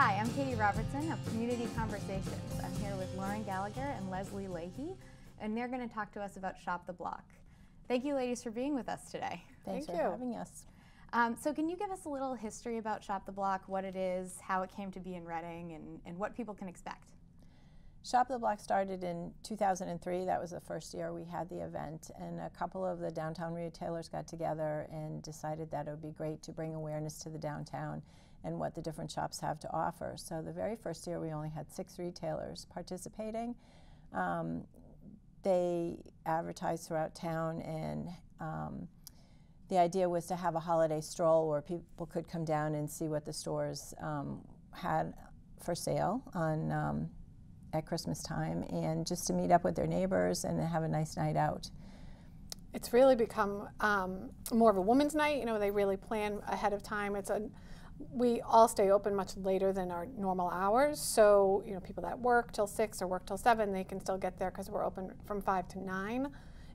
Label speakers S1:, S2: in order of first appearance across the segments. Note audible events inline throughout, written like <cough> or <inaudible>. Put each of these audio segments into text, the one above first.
S1: Hi, I'm Katie Robertson of Community Conversations. I'm here with Lauren Gallagher and Leslie Leahy, and they're going to talk to us about Shop the Block. Thank you, ladies, for being with us today.
S2: Thanks
S3: Thank
S2: for
S3: you.
S2: having us.
S1: Um, so, can you give us a little history about Shop the Block, what it is, how it came to be in Reading, and, and what people can expect?
S2: Shop the Block started in 2003. That was the first year we had the event, and a couple of the downtown retailers got together and decided that it would be great to bring awareness to the downtown and what the different shops have to offer. So the very first year we only had six retailers participating. Um, they advertised throughout town, and um, the idea was to have a holiday stroll where people could come down and see what the stores um, had for sale on um, at Christmas time, and just to meet up with their neighbors and have a nice night out.
S3: It's really become um, more of a women's night. You know, they really plan ahead of time. It's a we all stay open much later than our normal hours. So, you know, people that work till six or work till seven, they can still get there because we're open from five to nine.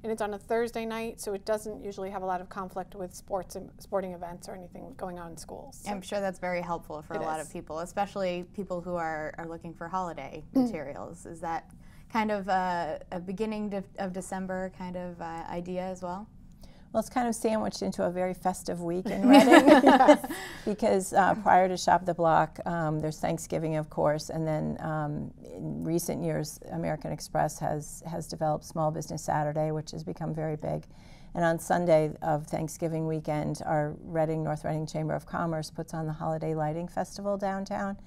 S3: And it's on a Thursday night, so it doesn't usually have a lot of conflict with sports and sporting events or anything going on in schools. So
S1: I'm sure that's very helpful for a lot
S3: is.
S1: of people, especially people who are, are looking for holiday <clears throat> materials. Is that kind of a, a beginning de- of December kind of uh, idea as well?
S2: Well, it's kind of sandwiched into a very festive week in <laughs> Reading <laughs> because uh, prior to Shop the Block, um, there's Thanksgiving, of course, and then um, in recent years, American Express has has developed Small Business Saturday, which has become very big. And on Sunday of Thanksgiving weekend, our Reading North Reading Chamber of Commerce puts on the Holiday Lighting Festival downtown.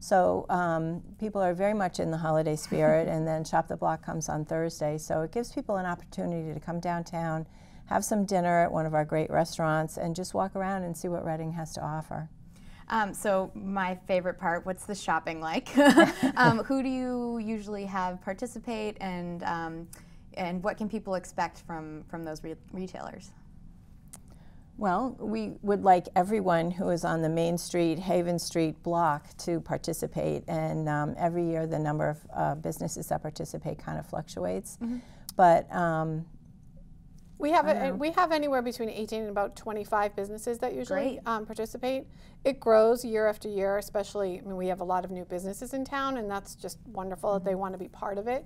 S2: So um, people are very much in the holiday spirit, <laughs> and then Shop the Block comes on Thursday. So it gives people an opportunity to come downtown, have some dinner at one of our great restaurants, and just walk around and see what Reading has to offer.
S1: Um, so my favorite part, what's the shopping like? <laughs> um, who do you usually have participate, and um, and what can people expect from from those re- retailers?
S2: Well, we would like everyone who is on the Main Street, Haven Street block to participate, and um, every year the number of uh, businesses that participate kind of fluctuates. But um,
S3: We have a, we have anywhere between 18 and about 25 businesses that usually um, participate. It grows year after year, especially. I mean, we have a lot of new businesses in town, and that's just wonderful that they want to be part of it.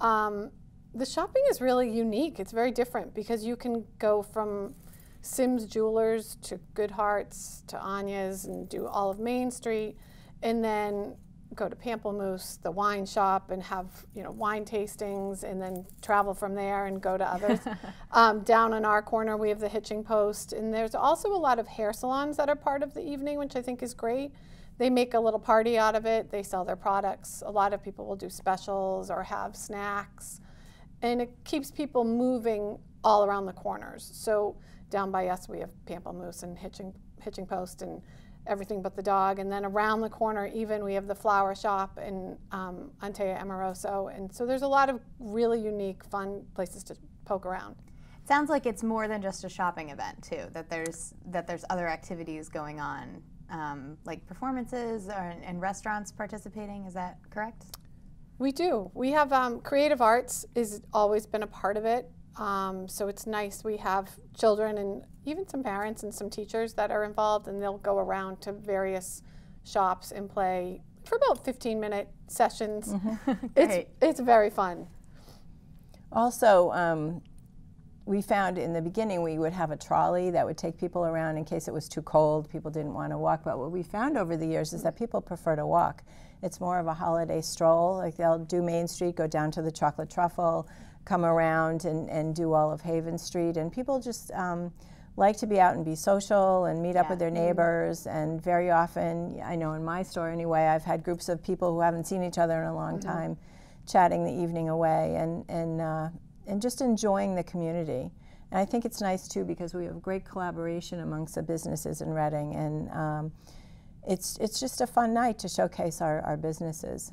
S3: Um, the shopping is really unique. It's very different because you can go from Sims Jewelers to Good Hearts to Anya's and do all of Main Street, and then go to Pamplemousse, the wine shop, and have you know wine tastings, and then travel from there and go to others. <laughs> um, down in our corner, we have the Hitching Post, and there's also a lot of hair salons that are part of the evening, which I think is great. They make a little party out of it. They sell their products. A lot of people will do specials or have snacks, and it keeps people moving all around the corners. So down by us, we have Pamplemousse and Hitching Hitching Post and everything but the dog. And then around the corner, even we have the flower shop and um, Antea Amoroso. And so there's a lot of really unique, fun places to poke around.
S1: Sounds like it's more than just a shopping event too. That there's that there's other activities going on, um, like performances or, and restaurants participating. Is that correct?
S3: We do. We have um, creative arts is always been a part of it. Um, so it's nice. We have children and even some parents and some teachers that are involved, and they'll go around to various shops and play for about 15 minute sessions. <laughs> It's it's very fun.
S2: Also, um, we found in the beginning we would have a trolley that would take people around in case it was too cold, people didn't want to walk. But what we found over the years is that people prefer to walk. It's more of a holiday stroll. Like they'll do Main Street, go down to the Chocolate Truffle, come around and, and do all of Haven Street. And people just um, like to be out and be social and meet up with their neighbors. And very often, I know in my store anyway, I've had groups of people who haven't seen each other in a long time chatting the evening away and, and, uh, and just enjoying the community. And I think it's nice too because we have great collaboration amongst the businesses in Reading, and um, it's, it's just a fun night to showcase our, our businesses.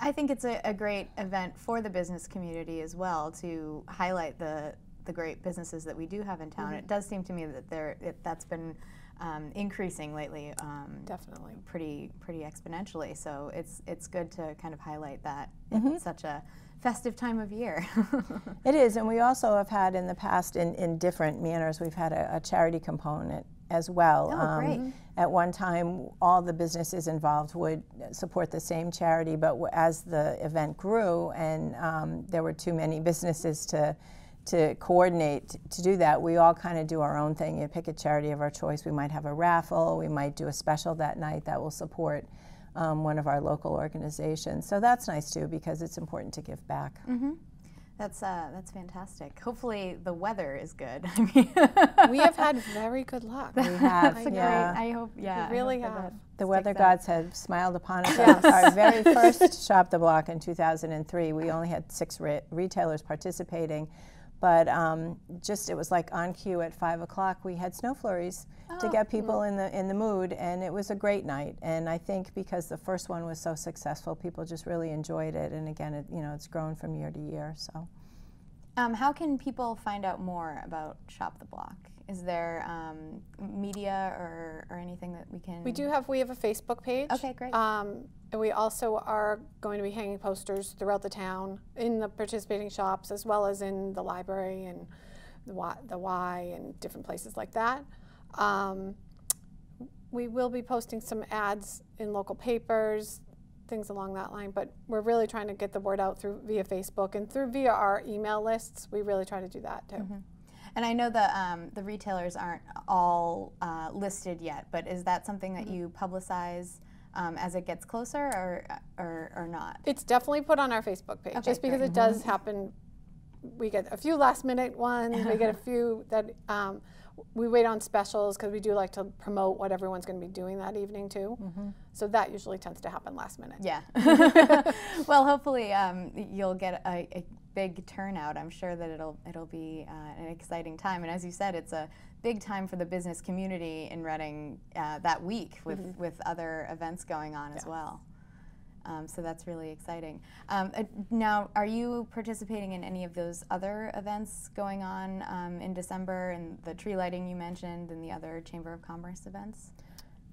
S1: I think it's a, a great event for the business community as well to highlight the the great businesses that we do have in town. It does seem to me that there it, that's been um, increasing lately. Um,
S3: Definitely.
S1: pretty pretty exponentially. So it's it's good to kind of highlight that in such a festive time of year. <laughs>
S2: it is, and we also have had in the past, in, in different manners, we've had a, a charity component as well.
S1: Oh, um, great.
S2: At one time, all the businesses involved would support the same charity, but as the event grew and um, there were too many businesses to to coordinate to do that, we all kind of do our own thing. You pick a charity of our choice. We might have a raffle. We might do a special that night that will support um, one of our local organizations. So that's nice too because it's important to give back.
S1: Mm-hmm. That's uh, that's fantastic. Hopefully the weather is good.
S3: I <laughs> mean, we have had very good luck.
S2: We have.
S1: that's
S2: yeah.
S1: Great, I hope. Yeah,
S3: we really have.
S2: The weather gods have smiled upon us. yes. Our very <laughs> first shop the block in 2003, we only had six re- retailers participating. But um, just it was like on cue at five o'clock. We had snow flurries oh. to get people in the in the mood, and it was a great night. And I think because the first one was so successful, people just really enjoyed it. And again, it, you know, it's grown from year to year. So,
S1: um, how can people find out more about Shop the Block? Is there um, media or, or anything that we can?
S3: We do have. We have a Facebook page.
S1: Okay, great.
S3: Um, and we also are going to be hanging posters throughout the town in the participating shops as well as in the library and the Y, the y and different places like that. Um, we will be posting some ads in local papers, things along that line, but we're really trying to get the word out through via Facebook and through via our email lists. We really try to do that too. Mm -hmm.
S1: And I know the um, the retailers aren't all uh, listed yet, but is that something that mm -hmm. you publicize? um, as it gets closer or, or, or not?
S3: It's definitely put on our Facebook page, okay, just because it does mm-hmm. happen. We get a few last minute ones, we get a <laughs> few that um, we wait on specials because we do like to promote what everyone's going to be doing that evening too. Mm -hmm. So that usually tends to happen last minute.
S1: Yeah. <laughs> <laughs> well, hopefully um, you'll get a, a, big turnout. I'm sure that it'll it'll be uh, an exciting time. And as you said, it's a big time for the business community in Reading uh, that week with, mm -hmm. with other events going on yeah. as well. Um, so that's really exciting. Um, uh, now, are you participating in any of those other events going on um, in December and the tree lighting you mentioned and the other Chamber of Commerce events?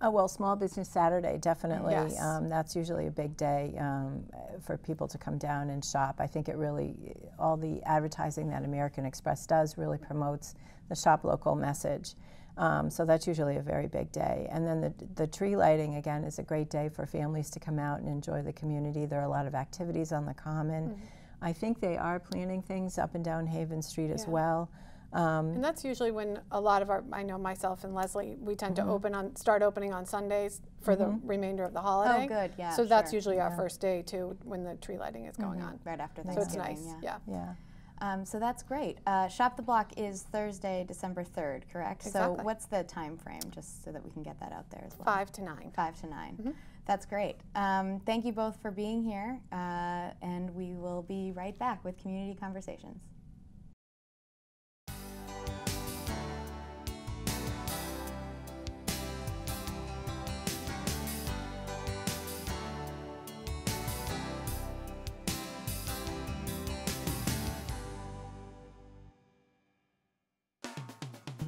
S2: Oh, well, Small Business Saturday, definitely.
S3: Yes.
S2: Um, that's usually a big day um, for people to come down and shop. I think it really, all the advertising that American Express does really promotes the shop local message. Um, so that's usually a very big day. And then the, the tree lighting, again, is a great day for families to come out and enjoy the community. There are a lot of activities on the common. Mm -hmm. I think they are planning things up and down Haven Street yeah. as well.
S3: Um, and that's usually when a lot of our, I know myself and Leslie, we tend mm -hmm. to open on, start opening on Sundays for mm -hmm. the mm-hmm. remainder of the holiday.
S1: Oh, good, yeah.
S3: So sure. that's usually yeah. our first day too, when the tree lighting is going
S1: mm-hmm.
S3: on.
S1: Right after Thanksgiving.
S3: So it's nice, yeah.
S2: yeah. yeah.
S1: Um, so that's great. Uh, Shop the Block is Thursday, December 3rd, correct?
S3: Exactly.
S1: So what's the time frame, just so that we can get that out there as well?
S3: Five to nine.
S1: Five to 9 mm -hmm. That's great. Um, thank you both for being here, uh, and we will be right back with Community Conversations.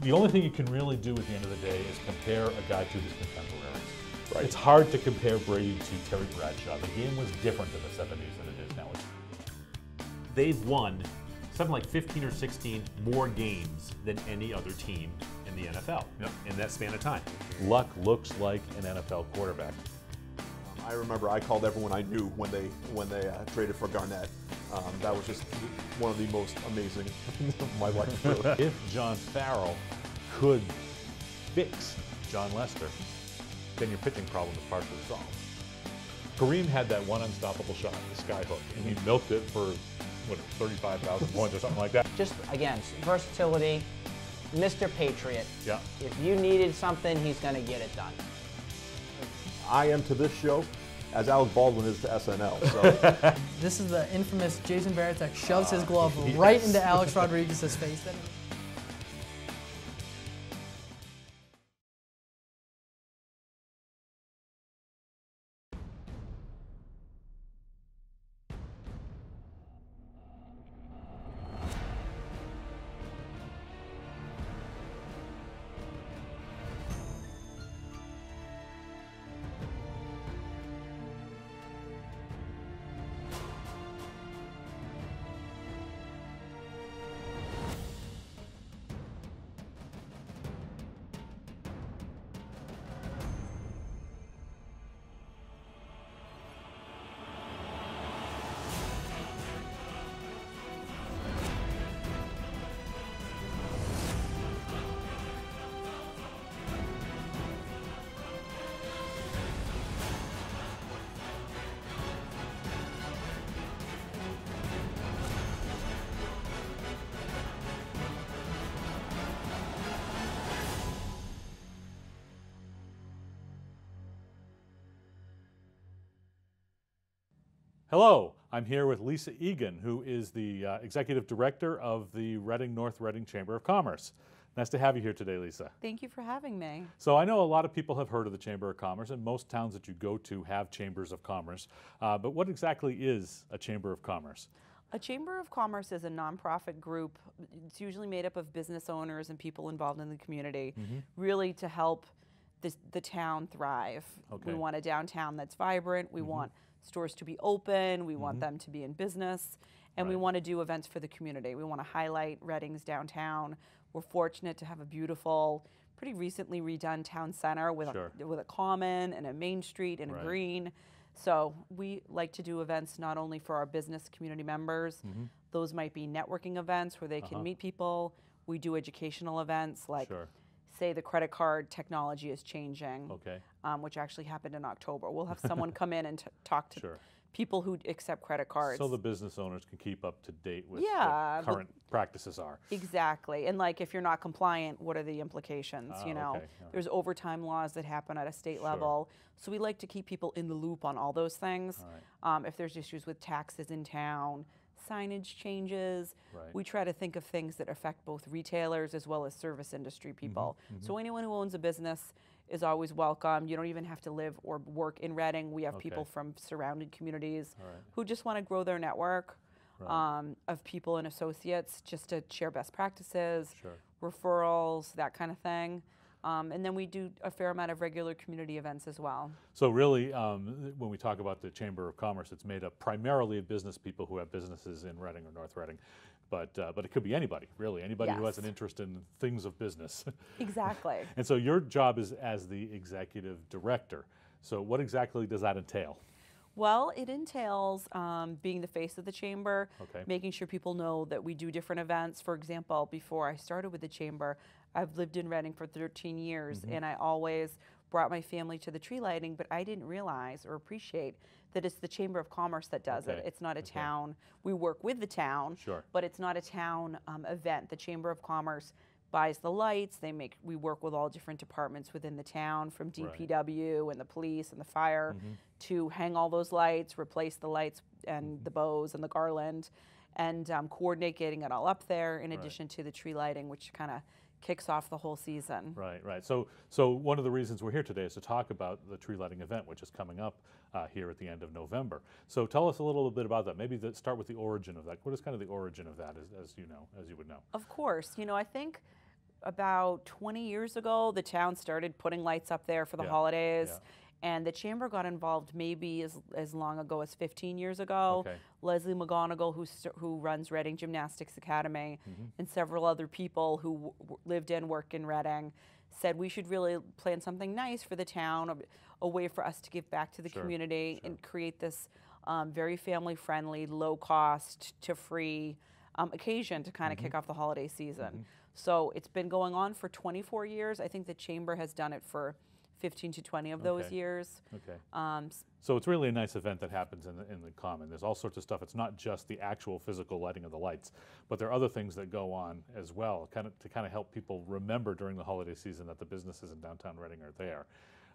S4: The only thing you can really do at the end of the day is compare a guy to his contemporaries. Right. It's hard to compare Brady to Terry Bradshaw. The game was different in the 70s than it is now. They've won something like 15 or 16 more games than any other team in the NFL yep. in that span of time. Luck looks like an NFL quarterback.
S5: I remember I called everyone I knew when they when they uh, traded for Garnett. Um, that was just one of the most amazing <laughs> my life.
S4: if John Farrell could fix Jon Lester, then your pitching problem is partially solved. Kareem had that one unstoppable shot, the skyhook, and he milked it for what 35,000 points or something like that.
S6: Just again, versatility, Mr. Patriot.
S4: Yeah.
S6: If you needed something, he's going to get it done.
S5: I am to this show as Alec Baldwin is to SNL. So. <laughs>
S7: this is the infamous Jason Varitek shoves uh, his glove yes. right into Alex Rodriguez's face.
S4: Hello, I'm here with Lisa Egan, who is the uh, Executive Director of the Reading North Reading Chamber of Commerce. Nice to have you here today, Lisa.
S8: Thank you for having me.
S4: So I know a lot of people have heard of the Chamber of Commerce, and most towns that you go to have chambers of commerce. Uh, but what exactly is a Chamber of Commerce?
S8: A Chamber of Commerce is a nonprofit group. It's usually made up of business owners and people involved in the community,
S4: Mm-hmm.
S8: really to help the, the town thrive.
S4: Okay.
S8: We want a downtown that's vibrant. We want stores to be open. We want them to be in business. And we want to do events for the community. We want to highlight Reading's downtown. We're fortunate to have a beautiful, pretty recently redone town center with,
S4: Sure.
S8: a, with a common and a main street and
S4: Right.
S8: a green. So we like to do events not only for our business community members,
S4: Mm-hmm.
S8: those might be networking events where they can meet people. We do educational events like.
S4: Sure.
S8: say, the credit card technology is changing,
S4: Okay.
S8: Um, which actually happened in October. We'll have someone <laughs> come in and t- talk to
S4: Sure.
S8: people who accept credit cards.
S4: So the business owners can keep up to date with
S8: Yeah,
S4: current practices are.
S8: Exactly. And like if you're not compliant, what are the implications?
S4: Ah,
S8: you know,
S4: okay, yeah.
S8: there's overtime laws that happen at a state level. So we like to keep people in the loop on all those things. Um, if there's issues with taxes in town, signage changes,
S4: Right.
S8: we try to think of things that affect both retailers as well as service industry
S4: Mm-hmm,
S8: people. So anyone who owns a business is always welcome. You don't even have to live or work in Reading. We have people from surrounding communities
S4: right.
S8: who just want to grow their network
S4: Right.
S8: um, of people and associates just to share best practices,
S4: Sure.
S8: referrals, that kind of thing. Um, and then we do a fair amount of regular community events as well.
S4: So really, um, when we talk about the Chamber of Commerce, it's made up primarily of business people who have businesses in Reading or North Reading, but uh, but it could be anybody, really, anybody who has an interest in things of business. <laughs>
S8: Exactly.
S4: and so your job is as the executive director. So what exactly does that entail?
S8: Well, it entails um, being the face of the chamber,
S4: Okay.
S8: making sure people know that we do different events. For example, before I started with the chamber, I've lived in Reading for 13 years,
S4: Mm-hmm.
S8: and I always brought my family to the tree lighting, but I didn't realize or appreciate that it's the Chamber of Commerce that does
S4: Okay,
S8: it. It's not a town. We work with the town,
S4: Sure.
S8: but it's not a town um, event. The Chamber of Commerce buys the lights. They make. We work with all different departments within the town, from
S4: Right.
S8: DPW and the police and the fire, to hang all those lights, replace the lights and
S4: Mm-hmm.
S8: the bows and the garland, and um, coordinate getting it all up there. In addition to the tree lighting, which kind of kicks off the whole season.
S4: Right, right. So, so one of the reasons we're here today is to talk about the tree lighting event, which is coming up uh, here at the end of November. So, tell us a little bit about that. Maybe the, start with the origin of that. What is kind of the origin of that, as, as you know, as you would know?
S8: Of course. You know, I think about 20 years ago, the town started putting lights up there for the
S4: Yeah,
S8: holidays.
S4: yeah.
S8: And the chamber got involved maybe as, as long ago as 15 years ago.
S4: Okay.
S8: Leslie McGonigal, who, who runs Reading Gymnastics Academy,
S4: Mm-hmm.
S8: and several other people who lived and worked in Reading, said we should really plan something nice for the town, a, a way for us to give back to the
S4: Sure,
S8: community and create this um, very family friendly, low cost to free um, occasion to
S4: Mm-hmm.
S8: kind of kick off the holiday season. So it's been going on for 24 years. I think the chamber has done it for 15 to 20 of those
S4: Okay.
S8: years.
S4: Okay.
S8: Um, s-
S4: So it's really a nice event that happens in the, in the common. There's all sorts of stuff. It's not just the actual physical lighting of the lights, but there are other things that go on as well, kind of to kind of help people remember during the holiday season that the businesses in downtown Reading are there.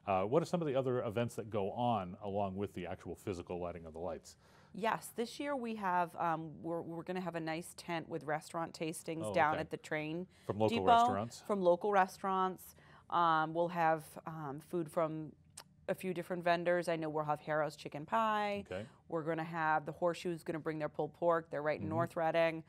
S4: Uh, what are some of the other events that go on along with the actual physical lighting of the lights?
S8: Yes, this year we have, um, we're, we're going to have a nice tent with restaurant tastings
S4: Oh,
S8: down
S4: okay.
S8: at the train
S4: From local
S8: depot,
S4: restaurants?
S8: From local restaurants. Um, we'll have um, food from a few different vendors. I know we'll have Harrow's Chicken Pie.
S4: Okay.
S8: We're going to have the Horseshoe's going to bring their pulled pork. They're right in North Reading.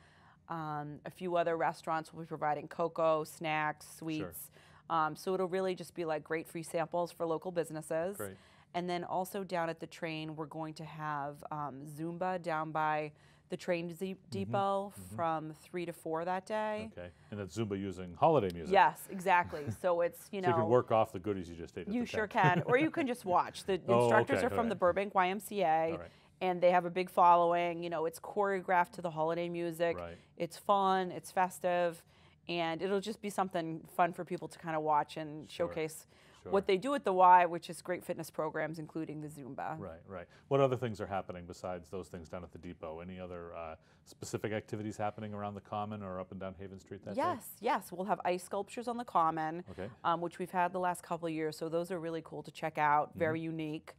S8: Um, a few other restaurants will be providing cocoa, snacks, sweets. Um, so it'll really just be like great free samples for local businesses.
S4: Great.
S8: And then also down at the train, we're going to have um, Zumba down by the train
S4: Mm-hmm.
S8: depot from three to four that day.
S4: Okay. And that's Zumba using holiday music.
S8: Yes, exactly. <laughs> so it's you know
S4: So you can work off the goodies you just ate at
S8: you sure can, or you can just <laughs> watch. The
S4: Oh,
S8: instructors
S4: okay,
S8: are from
S4: alright.
S8: the Burbank YMCA, and they have a big following. You know, it's choreographed to the holiday music.
S4: Right.
S8: It's fun. It's festive, and it'll just be something fun for people to kind of watch and
S4: Sure,
S8: showcase
S4: sure.
S8: what they do at the Y, which is great fitness programs, including the Zumba.
S4: Right, right. What other things are happening besides those things down at the depot? Any other uh, specific activities happening around the common or up and down Haven Street that day?
S8: Yes, yes. We'll have ice sculptures on the common,
S4: Okay.
S8: um, which we've had the last couple of years. So those are really cool to check out. Very
S4: Mm-hmm.
S8: unique.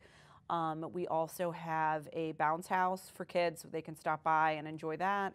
S8: Um, we also have a bounce house for kids, so they can stop by and enjoy that.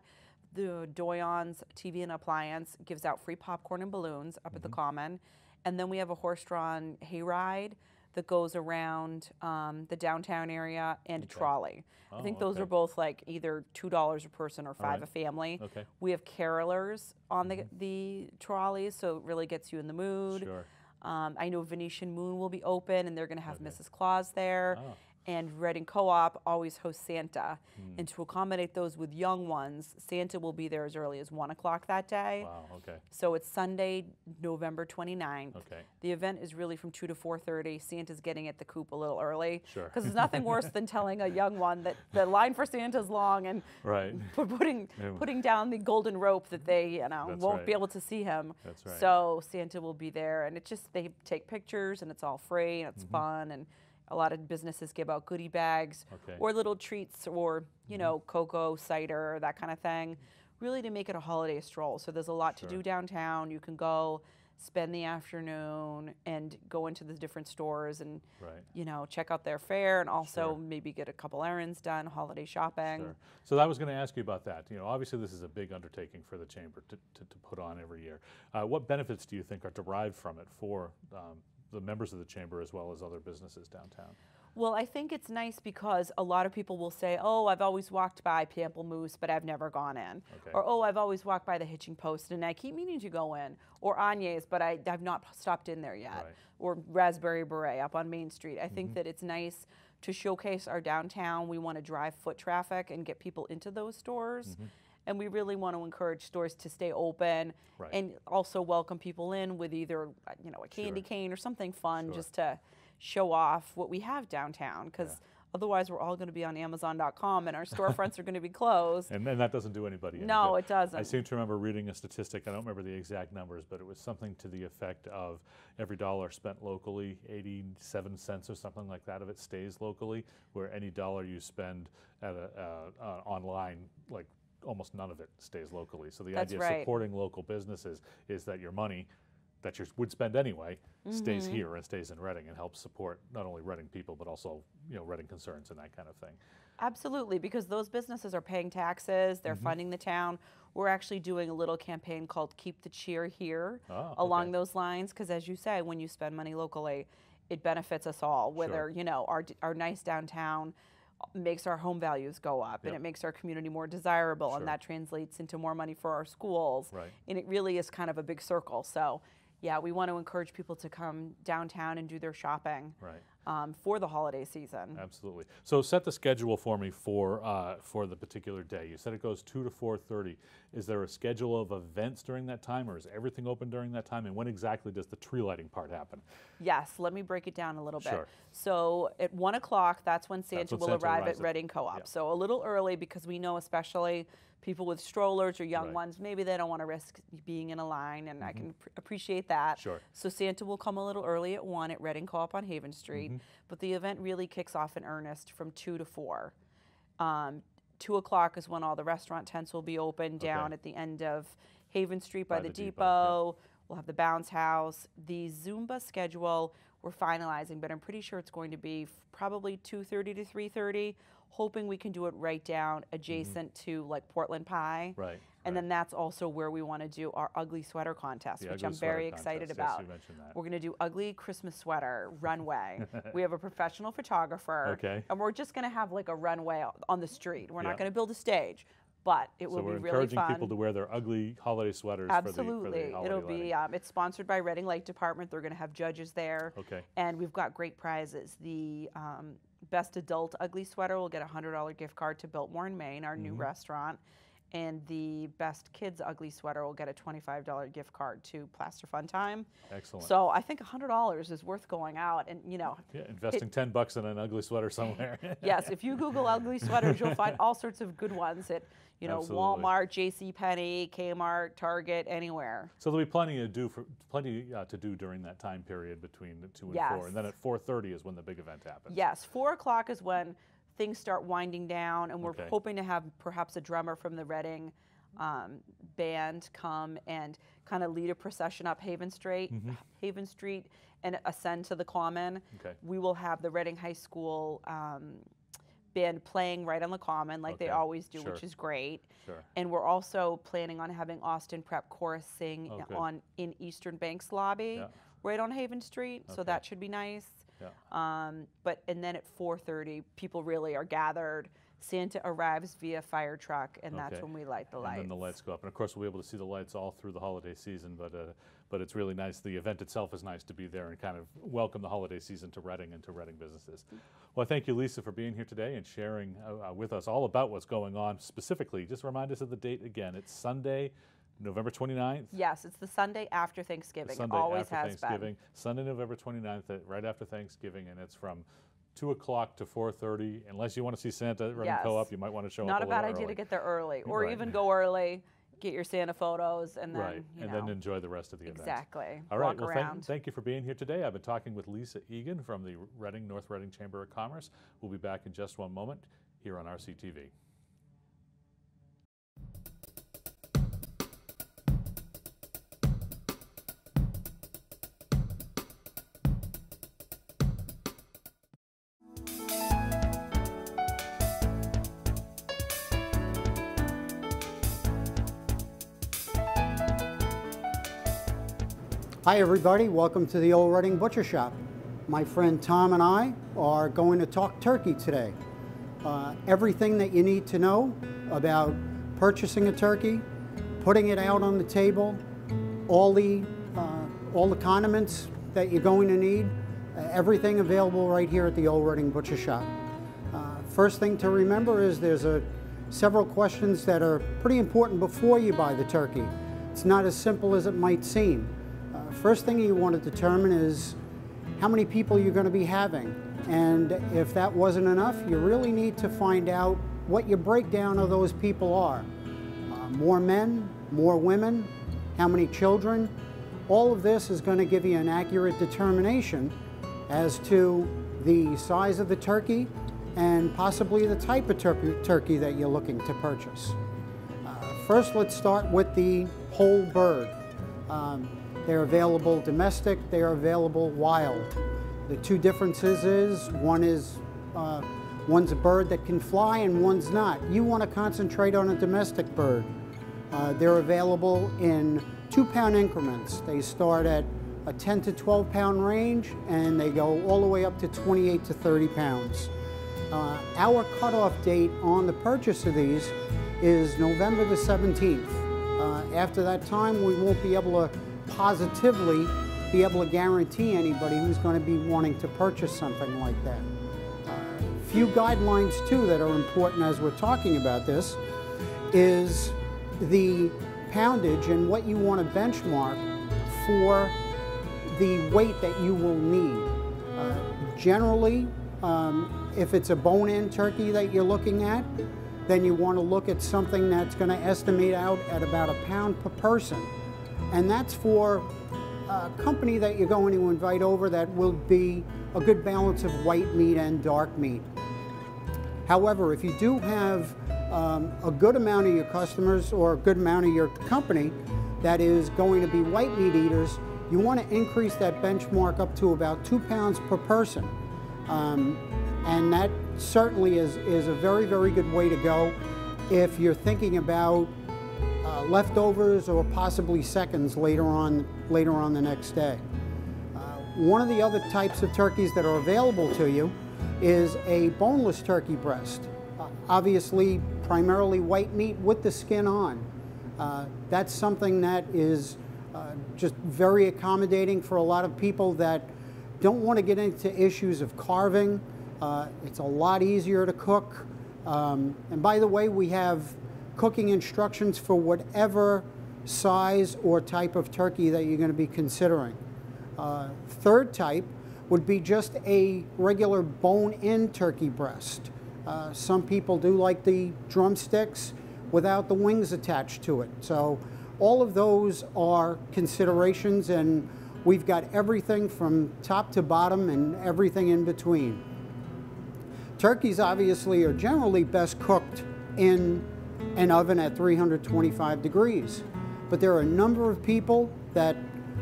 S8: The Doyon's TV and Appliance gives out free popcorn and balloons up at the Common, and then we have a horse-drawn hayride that goes around um, the downtown area and a trolley. I
S4: Oh,
S8: think those
S4: okay.
S8: are both like either two dollars a person or five
S4: right.
S8: a family.
S4: Okay.
S8: We have carolers on the the trolleys, so it really gets you in the mood.
S4: Sure.
S8: Um, I know Venetian Moon will be open, and they're going to have Mrs. Claus there.
S4: Oh.
S8: And Reading Co-op always hosts Santa,
S4: Hmm.
S8: and to accommodate those with young ones, Santa will be there as early as one o'clock that day.
S4: Wow, okay.
S8: So it's Sunday, November 29th.
S4: Okay.
S8: The event is really from 2 to 4:30. Santa's getting at the coop a little early.
S4: Sure.
S8: Because there's nothing worse than <laughs> telling a young one that the line for Santa's long and
S4: Right.
S8: pu- putting putting down the golden rope that they you know
S4: That's
S8: won't be able to see him.
S4: That's right.
S8: So Santa will be there, and it just they take pictures, and it's all free, and it's
S4: Mm-hmm.
S8: fun, and a lot of businesses give out goodie bags
S4: Okay.
S8: or little treats, or you
S4: Mm-hmm.
S8: know cocoa, cider, that kind of thing, really to make it a holiday stroll. So there's a lot to do downtown. You can go spend the afternoon and go into the different stores and
S4: Right.
S8: you know check out their fare and also
S4: Sure.
S8: maybe get a couple errands done, holiday shopping.
S4: Sure. So I was going to ask you about that. You know, obviously this is a big undertaking for the chamber to, to, to put on every year. Uh, what benefits do you think are derived from it for um, the members of the chamber as well as other businesses downtown?
S8: Well, I think it's nice because a lot of people will say, "Oh, I've always walked by Pamplemousse, but I've never gone in,"
S4: Okay.
S8: or "Oh, I've always walked by the Hitching Post and I keep meaning to go in," or Agnes, but I, I've not stopped in there yet,
S4: Right.
S8: or Raspberry Beret up on Main Street. I think mm-hmm. that it's nice to showcase our downtown. We want to drive foot traffic and get people into those stores. Mm-hmm. And we really want to encourage stores to stay open
S4: Right.
S8: and also welcome people in with either, you know, a candy
S4: Sure.
S8: cane or something fun
S4: Sure.
S8: just to show off what we have downtown because otherwise we're all going to be on amazon.com and our storefronts are going to be closed
S4: And then that doesn't do anybody any
S8: No,
S4: good.
S8: it doesn't.
S4: I seem to remember reading a statistic, I don't remember the exact numbers, but it was something to the effect of every dollar spent locally, 87 cents or something like that of it stays locally, where any dollar you spend at a, uh, uh, online, like almost none of it stays locally. So the
S8: That's
S4: idea
S8: right.
S4: of supporting local businesses is that your money that you would spend anyway stays
S8: Mm-hmm.
S4: here and stays in Reading and helps support not only Reading people but also you know Reading concerns and that kind of thing.
S8: absolutely because those businesses are paying taxes they're
S4: Mm-hmm.
S8: funding the town we're actually doing a little campaign called keep the cheer here
S4: Oh,
S8: along
S4: okay.
S8: those lines because as you say when you spend money locally it benefits us all whether you know our, our nice downtown makes our home values go up and it makes our community more desirable
S4: Sure.
S8: and that translates into more money for our schools
S4: Right.
S8: and it really is kind of a big circle so yeah we want to encourage people to come downtown and do their shopping
S4: Right.
S8: Um, for the holiday season
S4: Absolutely. So set the schedule for me for uh, for the particular day. You said it goes two to four thirty. Is there a schedule of events during that time, or is everything open during that time? And when exactly does the tree lighting part happen?
S8: Yes, let me break it down a little bit.
S4: Sure.
S8: So at one o'clock, that's when Santa
S4: when
S8: will
S4: Santa
S8: arrive at- Reading Co-op.
S4: yeah.
S8: So a little early because we know, especially people with strollers or young
S4: Right.
S8: ones, maybe they don't want to risk being in a line, and I can pr- appreciate that.
S4: Mm-hmm. Sure.
S8: So Santa will come a little early at one at Reading Co-op on Haven Street,
S4: Mm-hmm.
S8: but the event really kicks off in earnest from two to four. Um, two o'clock is when all the restaurant tents will be open down
S4: Okay.
S8: at the end of Haven Street by,
S4: By
S8: the,
S4: the depot,
S8: depot. We'll have the bounce house. The Zumba schedule we're finalizing, but I'm pretty sure it's going to be f- probably 2:30 to 3:30. Hoping we can do it right down adjacent to like Portland Pie.
S4: Mm-hmm. Right,
S8: And
S4: right.
S8: then that's also where we want to do our ugly sweater contest,
S4: The
S8: which I'm very excited
S4: contest, yes,
S8: about.
S4: you mentioned that.
S8: We're going to do ugly Christmas sweater <laughs> runway. <laughs> we have a professional photographer.
S4: Okay.
S8: And we're just going to have like a runway on the street. We're
S4: Yeah.
S8: not going to build a stage, but it
S4: So
S8: will
S4: we're
S8: be
S4: encouraging people to wear their ugly holiday sweaters
S8: Absolutely.
S4: for the, for the
S8: It'll be, um, it's sponsored by Reading Light Department. They're going to have judges there.
S4: Okay.
S8: And we've got great prizes. The um, best adult ugly sweater will get a $100 gift card to Biltmore in Maine, our
S4: Mm-hmm.
S8: new restaurant. And the best kids ugly sweater will get a $25 gift card to Plaster Fun Time.
S4: Excellent.
S8: So I think $100 is worth going out. And, you know,
S4: yeah, investing 10 bucks in an ugly sweater somewhere. <laughs>
S8: yes, if you Google ugly sweaters, you'll find all sorts of good ones at, you know,
S4: Absolutely.
S8: Walmart, J.C. Penney, Kmart, Target, anywhere.
S4: So there'll be plenty to do for plenty uh, to do during that time period between the two and four, and then at 4:30 is when the big event happens.
S8: Yes, four o'clock is when things start winding down, and we're
S4: Okay.
S8: hoping to have perhaps a drummer from the Reading um, band come and kind of lead a procession up Haven Street, Haven Street, and ascend to the Common.
S4: Okay.
S8: We will have the Reading High School um, band playing right on the Common, like they always do,
S4: sure.
S8: which is great.
S4: Sure.
S8: And we're also planning on having Austin Prep Chorus sing
S4: Oh,
S8: on in Eastern Banks lobby,
S4: Yeah.
S8: right on Haven Street. So that should be nice.
S4: Yeah.
S8: Um, but and then at 4:30, people really are gathered. Santa arrives via fire truck, and that's
S4: Okay.
S8: when we light the
S4: and
S8: lights.
S4: then the lights go up. And of course, we'll be able to see the lights all through the holiday season. But uh, but it's really nice. The event itself is nice to be there and kind of welcome the holiday season to Reading and to Reading businesses. Well, thank you, Lisa, for being here today and sharing uh, with us all about what's going on. Specifically, just remind us of the date again. It's Sunday, November 29th.
S8: Yes, it's the Sunday after Thanksgiving.
S4: Sunday
S8: it always
S4: after
S8: has
S4: Thanksgiving, Sunday, November 29th, uh, right after Thanksgiving, and it's from 2 o'clock to 4.30. Unless you want to see Santa running
S8: Yes.
S4: co-op, you might want to show.
S8: Not
S4: up
S8: a
S4: a
S8: bad idea
S4: early.
S8: to get there early, or
S4: Right.
S8: even go early, get your Santa photos, and then
S4: right, and
S8: know
S4: then enjoy the rest of the event.
S8: exactly
S4: All right,
S8: walk
S4: well, thank, thank you for being here today. I've been talking with Lisa Egan from the Reading, North Reading Chamber of Commerce. We'll be back in just one moment here on RCTV.
S9: Hi, everybody. Welcome to the Old Reading Butcher Shop. My friend Tom and I are going to talk turkey today. Uh, everything that you need to know about purchasing a turkey, putting it out on the table, all the uh, all the condiments that you're going to need, uh, everything available right here at the Old Reading Butcher Shop. Uh, first thing to remember is there's a several questions that are pretty important before you buy the turkey. It's not as simple as it might seem. First thing you want to determine is how many people you're going to be having. And if that wasn't enough, you really need to find out what your breakdown of those people are. Uh, more men, more women, how many children. All of this is going to give you an accurate determination as to the size of the turkey and possibly the type of turkey, turkey that you're looking to purchase. Uh, First, let's start with the whole bird. Um, they're available domestic, they are available wild. The two differences is one is uh, one's a bird that can fly and one's not. You want to concentrate on a domestic bird. Uh, they're available in two pound increments. They start at a 10 to 12 pound range and they go all the way up to 28 to 30 pounds. Uh, our cutoff date on the purchase of these is November the 17th. Uh, after that time, we won't be able to positively be able to guarantee anybody who's going to be wanting to purchase something like that. A few guidelines too that are important as we're talking about this is the poundage and what you want to benchmark for the weight that you will need. Uh, generally, um, if it's a bone-in turkey that you're looking at, then you want to look at something that's going to estimate out at about a pound per person. And that's for a company that you're going to invite over that will be a good balance of white meat and dark meat. However, if you do have um, a good amount of your customers or a good amount of your company that is going to be white meat eaters, you want to increase that benchmark up to about two pounds per person. Um, and that certainly is, is a very, very good way to go if you're thinking about uh, leftovers or possibly seconds later on, later on the next day. Uh, one of the other types of turkeys that are available to you is a boneless turkey breast. Uh, obviously, primarily white meat with the skin on. Uh, that's something that is uh, just very accommodating for a lot of people that don't want to get into issues of carving. It's a lot easier to cook. Um, and by the way, we have cooking instructions for whatever size or type of turkey that you're going to be considering. Uh, third type would be just a regular bone-in turkey breast. Uh, some people do like the drumsticks without the wings attached to it. So all of those are considerations and we've got everything from top to bottom and everything in between. Turkeys obviously are generally best cooked in an oven at 325 degrees. But there are a number of people that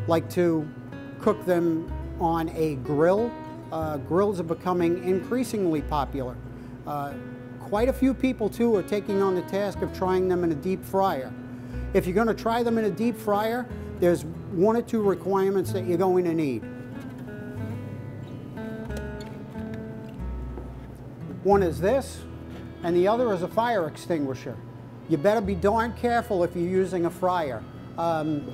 S9: like to cook them on a grill. Uh, grills are becoming increasingly popular. Uh, quite a few people too are taking on the task of trying them in a deep fryer. If you're going to try them in a deep fryer, there's one or two requirements that you're going to need. One is this, and the other is a fire extinguisher. You better be darn careful if you're using a fryer. Um,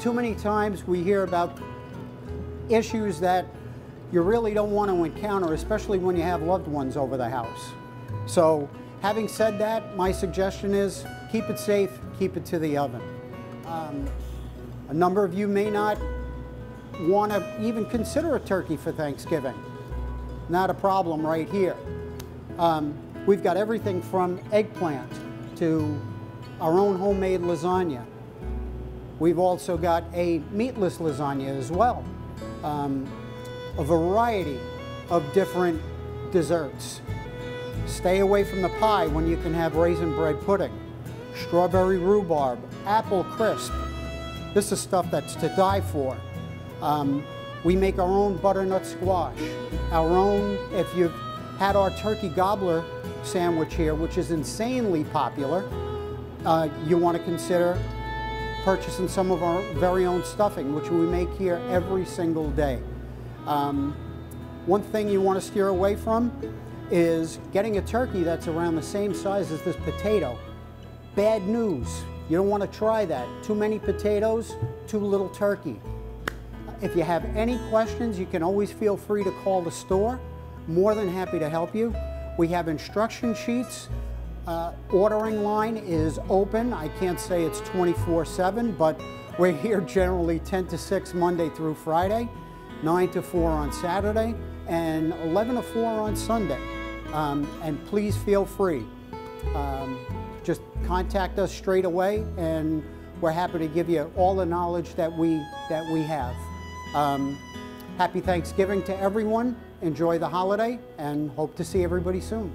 S9: too many times we hear about issues that you really don't want to encounter, especially when you have loved ones over the house. So having said that, my suggestion is keep it safe, keep it to the oven. Um, a number of you may not want to even consider a turkey for Thanksgiving. Not a problem right here. Um, we've got everything from eggplant to our own homemade lasagna. We've also got a meatless lasagna as well. Um, a variety of different desserts. Stay away from the pie when you can have raisin bread pudding, strawberry rhubarb, apple crisp. This is stuff that's to die for. Um, we make our own butternut squash, our own, if you've had our turkey gobbler sandwich here, which is insanely popular, uh, you want to consider purchasing some of our very own stuffing, which we make here every single day. Um, one thing you want to steer away from is getting a turkey that's around the same size as this potato. Bad news. You don't want to try that. Too many potatoes, too little turkey. If you have any questions, you can always feel free to call the store. More than happy to help you. We have instruction sheets. Uh, ordering line is open. I can't say it's 24-7, but we're here generally 10 to 6 Monday through Friday, 9 to 4 on Saturday, and 11 to 4 on Sunday. Um, and please feel free. Um, just contact us straight away, and we're happy to give you all the knowledge that we, that we have. Um, happy Thanksgiving to everyone. Enjoy the holiday, and hope to see everybody soon.